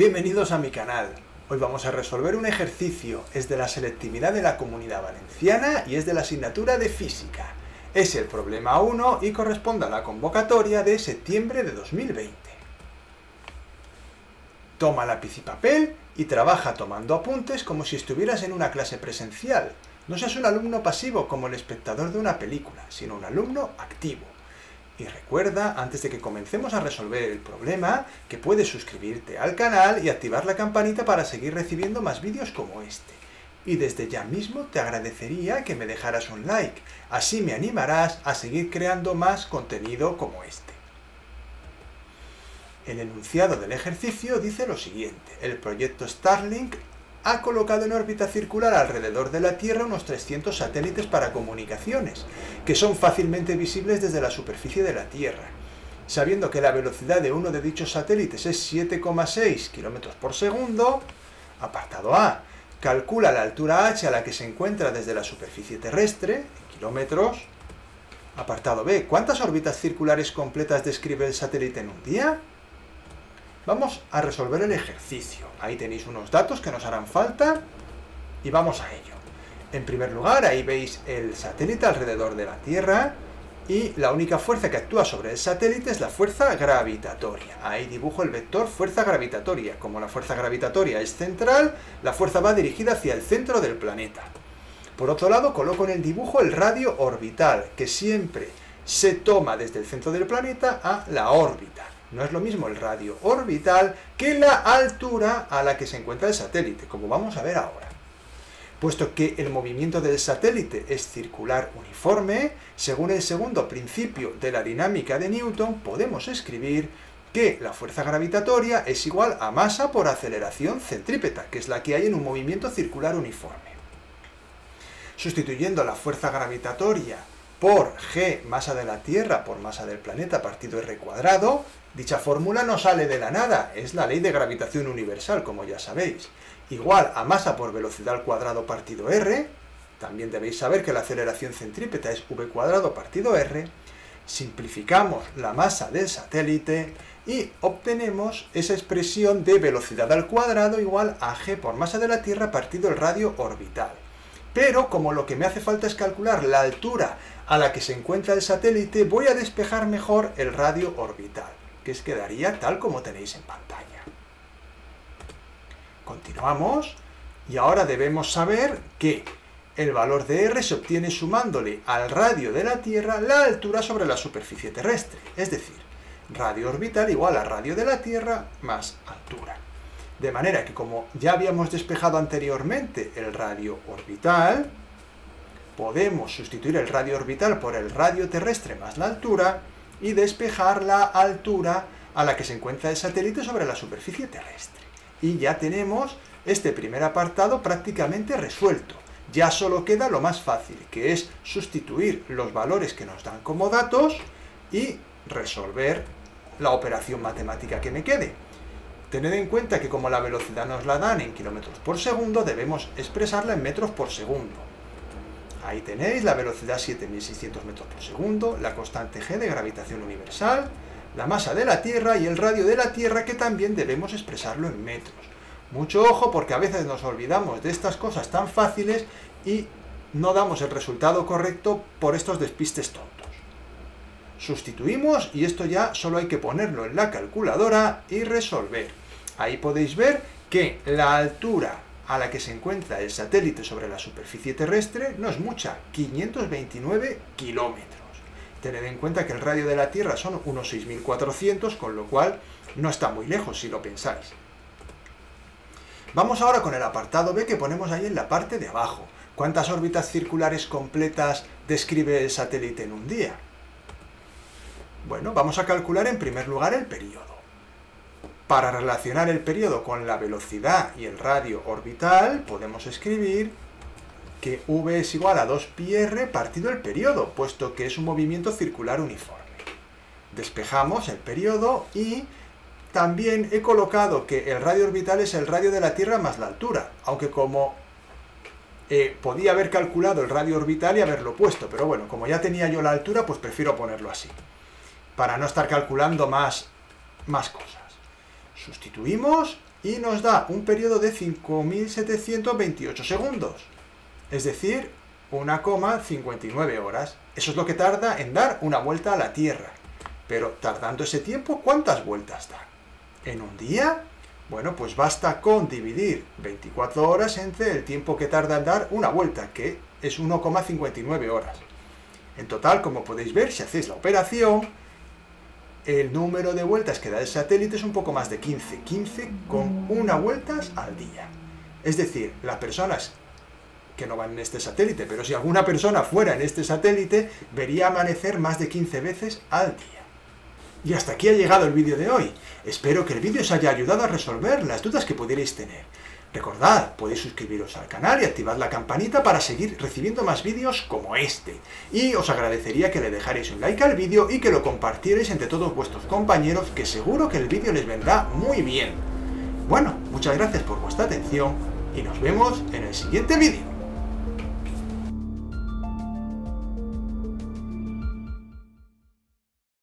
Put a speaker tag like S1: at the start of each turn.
S1: bienvenidos a mi canal. Hoy vamos a resolver un ejercicio, es de la selectividad de la Comunidad Valenciana y es de la asignatura de Física. Es el problema 1 y corresponde a la convocatoria de septiembre de 2020. Toma lápiz y papel y trabaja tomando apuntes como si estuvieras en una clase presencial. No seas un alumno pasivo como el espectador de una película, sino un alumno activo. Y recuerda, antes de que comencemos a resolver el problema, que puedes suscribirte al canal y activar la campanita para seguir recibiendo más vídeos como este. Y desde ya mismo te agradecería que me dejaras un like, así me animarás a seguir creando más contenido como este. El enunciado del ejercicio dice lo siguiente, el proyecto Starlink ha colocado en órbita circular alrededor de la Tierra unos 300 satélites para comunicaciones, que son fácilmente visibles desde la superficie de la Tierra. Sabiendo que la velocidad de uno de dichos satélites es 7,6 km por segundo, apartado A, calcula la altura h a la que se encuentra desde la superficie terrestre, en kilómetros. Apartado B, ¿cuántas órbitas circulares completas describe el satélite en un día? Vamos a resolver el ejercicio. Ahí tenéis unos datos que nos harán falta y vamos a ello. En primer lugar, ahí veis el satélite alrededor de la Tierra y la única fuerza que actúa sobre el satélite es la fuerza gravitatoria. Ahí dibujo el vector fuerza gravitatoria. Como la fuerza gravitatoria es central, la fuerza va dirigida hacia el centro del planeta. Por otro lado, coloco en el dibujo el radio orbital, que siempre se toma desde el centro del planeta a la órbita. No es lo mismo el radio orbital que la altura a la que se encuentra el satélite, como vamos a ver ahora. Puesto que el movimiento del satélite es circular uniforme, según el segundo principio de la dinámica de Newton, podemos escribir que la fuerza gravitatoria es igual a masa por aceleración centrípeta, que es la que hay en un movimiento circular uniforme. Sustituyendo la fuerza gravitatoria por g masa de la Tierra por masa del planeta partido r cuadrado, dicha fórmula no sale de la nada, es la ley de gravitación universal, como ya sabéis. Igual a masa por velocidad al cuadrado partido r, también debéis saber que la aceleración centrípeta es v cuadrado partido r, simplificamos la masa del satélite y obtenemos esa expresión de velocidad al cuadrado igual a g por masa de la Tierra partido el radio orbital. Pero como lo que me hace falta es calcular la altura a la que se encuentra el satélite, voy a despejar mejor el radio orbital, que es quedaría tal como tenéis en pantalla. Continuamos, y ahora debemos saber que el valor de r se obtiene sumándole al radio de la Tierra la altura sobre la superficie terrestre, es decir, radio orbital igual a radio de la Tierra más altura. De manera que como ya habíamos despejado anteriormente el radio orbital, podemos sustituir el radio orbital por el radio terrestre más la altura y despejar la altura a la que se encuentra el satélite sobre la superficie terrestre. Y ya tenemos este primer apartado prácticamente resuelto. Ya solo queda lo más fácil, que es sustituir los valores que nos dan como datos y resolver la operación matemática que me quede. Tened en cuenta que como la velocidad nos la dan en kilómetros por segundo, debemos expresarla en metros por segundo. Ahí tenéis la velocidad 7600 metros por segundo, la constante g de gravitación universal, la masa de la Tierra y el radio de la Tierra que también debemos expresarlo en metros. Mucho ojo porque a veces nos olvidamos de estas cosas tan fáciles y no damos el resultado correcto por estos despistes tontos. Sustituimos y esto ya solo hay que ponerlo en la calculadora y resolver. Ahí podéis ver que la altura a la que se encuentra el satélite sobre la superficie terrestre no es mucha, 529 kilómetros. Tened en cuenta que el radio de la Tierra son unos 6400, con lo cual no está muy lejos si lo pensáis. Vamos ahora con el apartado B que ponemos ahí en la parte de abajo. ¿Cuántas órbitas circulares completas describe el satélite en un día? Bueno, vamos a calcular en primer lugar el periodo. Para relacionar el periodo con la velocidad y el radio orbital, podemos escribir que v es igual a 2πr partido el periodo, puesto que es un movimiento circular uniforme. Despejamos el periodo y también he colocado que el radio orbital es el radio de la Tierra más la altura, aunque como eh, podía haber calculado el radio orbital y haberlo puesto, pero bueno, como ya tenía yo la altura, pues prefiero ponerlo así, para no estar calculando más, más cosas. Sustituimos y nos da un periodo de 5.728 segundos, es decir, 1,59 horas. Eso es lo que tarda en dar una vuelta a la Tierra. Pero tardando ese tiempo, ¿cuántas vueltas da? ¿En un día? Bueno, pues basta con dividir 24 horas entre el tiempo que tarda en dar una vuelta, que es 1,59 horas. En total, como podéis ver, si hacéis la operación, el número de vueltas que da el satélite es un poco más de 15, 15 con una vueltas al día. Es decir, las personas que no van en este satélite, pero si alguna persona fuera en este satélite, vería amanecer más de 15 veces al día. Y hasta aquí ha llegado el vídeo de hoy. Espero que el vídeo os haya ayudado a resolver las dudas que pudierais tener. Recordad, podéis suscribiros al canal y activad la campanita para seguir recibiendo más vídeos como este. Y os agradecería que le dejarais un like al vídeo y que lo compartierais entre todos vuestros compañeros, que seguro que el vídeo les vendrá muy bien. Bueno, muchas gracias por vuestra atención y nos vemos en el siguiente vídeo.